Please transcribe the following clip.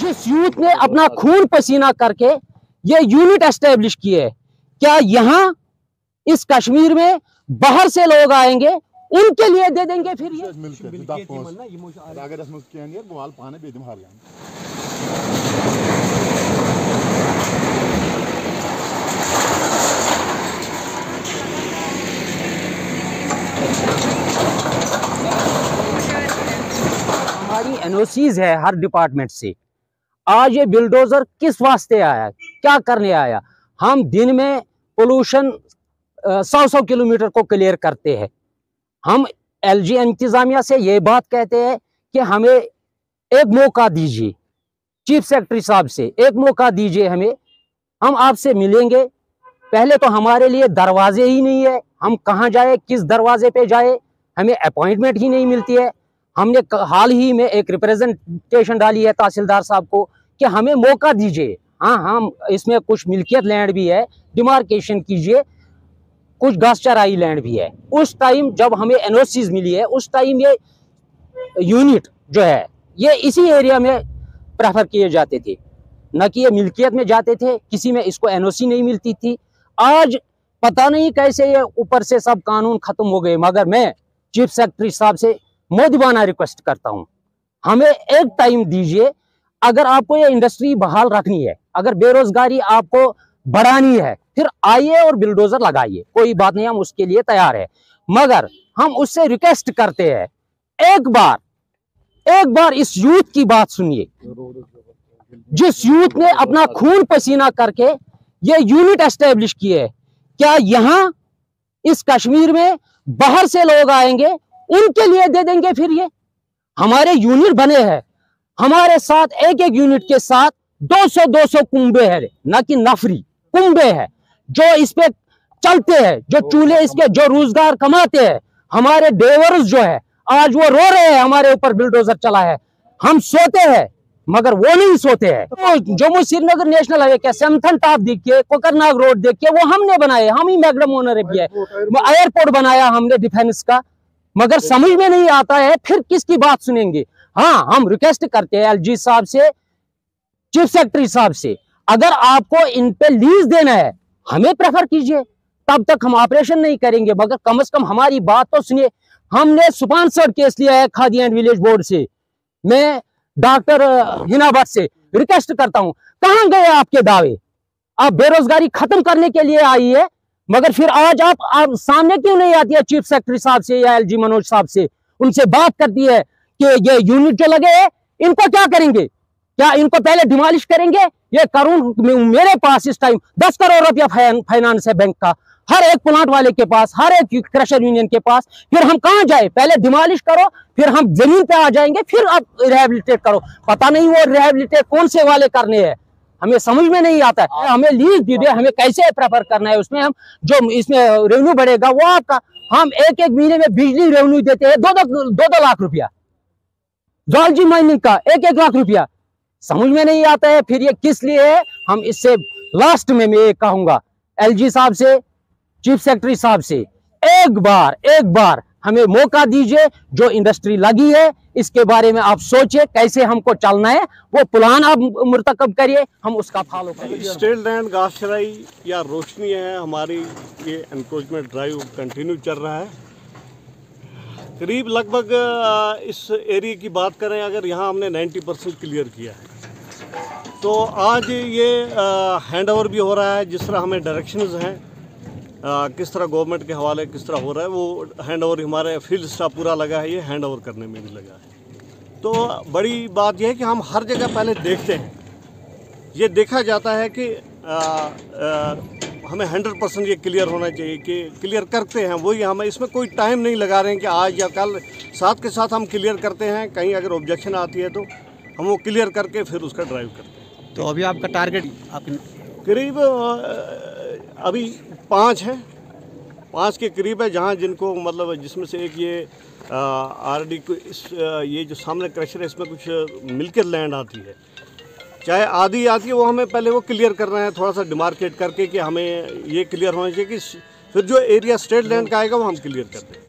जिस यूथ ने अपना खून पसीना करके ये यूनिट एस्टेब्लिश किए क्या यहाँ इस कश्मीर में बाहर से लोग आएँगे उनके लिए दे देंगे फिर ये एनओसीज है हर डिपार्टमेंट से। आज ये बिल्डोजर किस वास्ते आया? क्या करने आया? हम दिन में पोल्यूशन सौ सौ किलोमीटर को क्लियर करते हैं। हम एलजी इंतजामिया से ये बात कहते हैं कि हमें एक मौका दीजिए, चीफ सेक्रेटरी साहब से एक मौका दीजिए हमें। हम आपसे मिलेंगे। पहले तो हमारे लिए दरवाजे ही नहीं है। हम कहाँ जाए, किस दरवाजे पे जाए, हमें अपॉइंटमेंट ही नहीं मिलती है। हमने हाल ही में एक रिप्रेजेंटेशन डाली है तहसीलदार साहब को कि हमें मौका दीजिए। हाँ हम इसमें कुछ मिल्कियत लैंड भी है डिमार्केशन कीजिए, कुछ घास चराई लैंड भी है। उस टाइम जब हमें एनओसीज मिली है, उस टाइम ये यूनिट जो है, ये इसी एरिया में प्रेफर किए जाते थे। न कि ये मिल्कियत में जाते थे, किसी में इसको एनओसी नहीं मिलती थी। आज पता नहीं कैसे ये ऊपर से सब कानून खत्म हो गए, मगर मैं चीफ सेक्रेटरी साहब से मोदबाना रिक्वेस्ट करता हूँ। हमें एक टाइम दीजिए, अगर आपको ये इंडस्ट्री बहाल रखनी है, अगर बेरोजगारी आपको बढ़ानी है, फिर आइए और बिल्डोजर लगाइए। कोई बात नहीं, हम उसके लिए तैयार है। मगर हम उससे रिक्वेस्ट करते हैं, एक बार एक बार इस यूथ की बात सुनिए। जिस यूथ ने अपना खून पसीना करके ये यूनिट एस्टेब्लिश किए, क्या यहाँ इस कश्मीर में बाहर से लोग आएँगे उनके लिए दे देंगे फिर ये। हमारे यूनिट बने हैं। हमारे साथ एक एक यूनिट के साथ 200 200 कुंबे हैं ना कि नफरी कुंबे है जो इस पे चलते हैं जो चूल्हे इसके जो रोज़गार कमाते हैं। हमारे डेवर्स जो है आज वो रो रहे हैं हमारे ऊपर बिल्डोजर चला है। हम सोते हैं मगर वो नहीं सोते हैं। तो जम्मू श्रीनगर नेशनल हाईवे के सेमथन टॉप देखिए कोकरनाग रोड देखिए वो हमने बनाए हम ही मैगडम ओनर भी है। एयरपोर्ट बनाया हमने डिफेंस का। मगर समझ में नहीं आता है फिर किसकी बात सुनेंगे? हाँ हम रिक्वेस्ट करते हैं एलजी साहब से चीफ सेक्रेटरी साहब से अगर आपको इन पे लीज देना है हमें प्रेफर कीजिए। तब तक हम ऑपरेशन नहीं करेंगे मगर कम से कम हमारी बात तो सुनिए। हमने स्पॉन्सर्ड केस लिया है खादी एंड विलेज बोर्ड से। मैं डॉक्टर हिना भट्ट से रिक्वेस्ट करता हूँ कहाँ गए आपके दावे? आप बेरोजगारी खत्म करने के लिए आई है मगर फिर आज आप, आप सामने क्यों नहीं आती है चीफ सेक्रेटरी साहब से या एलजी मनोज साहब से? उनसे बात करती है कि ये यूनिट जो लगे हैं इनको क्या करेंगे? क्या इनको पहले डिमोलिश करेंगे? ये करूँ मेरे पास इस टाइम दस करोड़ रुपया फाइनेंस है बैंक का। हर एक प्लांट वाले के पास हर एक क्रशर यूनियन के पास फिर हम कहाँ जाए? पहले डिमोलिश करो फिर हम ज़मीन पे आ जाएँगे फिर आप रिहेबिलिटेट करो। पता नहीं वो रिहेबिलिटेट कौन से वाले करने हैं। हमें समझ में नहीं आता है। हमें लीज दीजिए हमें कैसे प्रेफर करना है उसमें हम? जो इसमें रेवेन्यू बढ़ेगा वो आपका हम एक एक महीने में बिजली रेवेन्यू देते हैं दो दो दो दो लाख रुपया। जोलॉजी माइनिंग का एक एक लाख रुपया। समझ में नहीं आता है फिर ये किस लिए है? हम इससे लास्ट में मैं ये कहूँगा एलजी साहब से चीफ सेक्रेटरी साहब से एक बार एक बार हमें मौका दीजिए, जो इंडस्ट्री लगी है, इसके बारे में आप सोचिए, कैसे हमको चलना है, वो प्लान आप मुर्तकब करिए, हम उसका फॉलो करेंगे स्टेट लैंड चराई या रोशनी है, हमारी ये एनक्रोचमेंट ड्राइव कंटिन्यू चल रहा है। करीब लगभग इस एरिया की बात करें, अगर यहाँ हमने 90 परसेंट क्लियर किया है। तो आज ये हैंड ओवर भी हो रहा है, जिस तरह हमें डायरेक्शंस हैं किस तरह गवर्नमेंट के हवाले किस तरह हो रहा है वो हैंड ओवर हमारे फ़ील्ड स्टाफ पूरा लगा है ये हैंड ओवर करने में भी लगा है। तो बड़ी बात यह है कि हम हर जगह पहले देखते हैं। ये देखा जाता है कि आ, आ, हमें हंड्रेड परसेंट ये क्लियर होना चाहिए कि क्लियर करते हैं वही हमें इसमें कोई टाइम नहीं लगा रहे हैं कि आज या कल साथ के साथ हम क्लियर करते हैं कहीं अगर ऑब्जेक्शन आती है तो हम वो क्लियर करके फिर उसका ड्राइव करते हैं। तो अभी आपका टारगेट आप करीब अभी पाँच हैं। पाँच के करीब है जहाँ जिनको मतलब जिसमें से एक ये आर डी को इस आ, ये जो सामने क्रशर है इसमें कुछ मिलकर लैंड आती है। चाहे आधी आती है वो हमें पहले वो क्लियर करना है थोड़ा सा डिमार्केट करके कि हमें ये क्लियर होना चाहिए कि फिर जो एरिया स्टेट लैंड का आएगा वो हम क्लियर कर हैं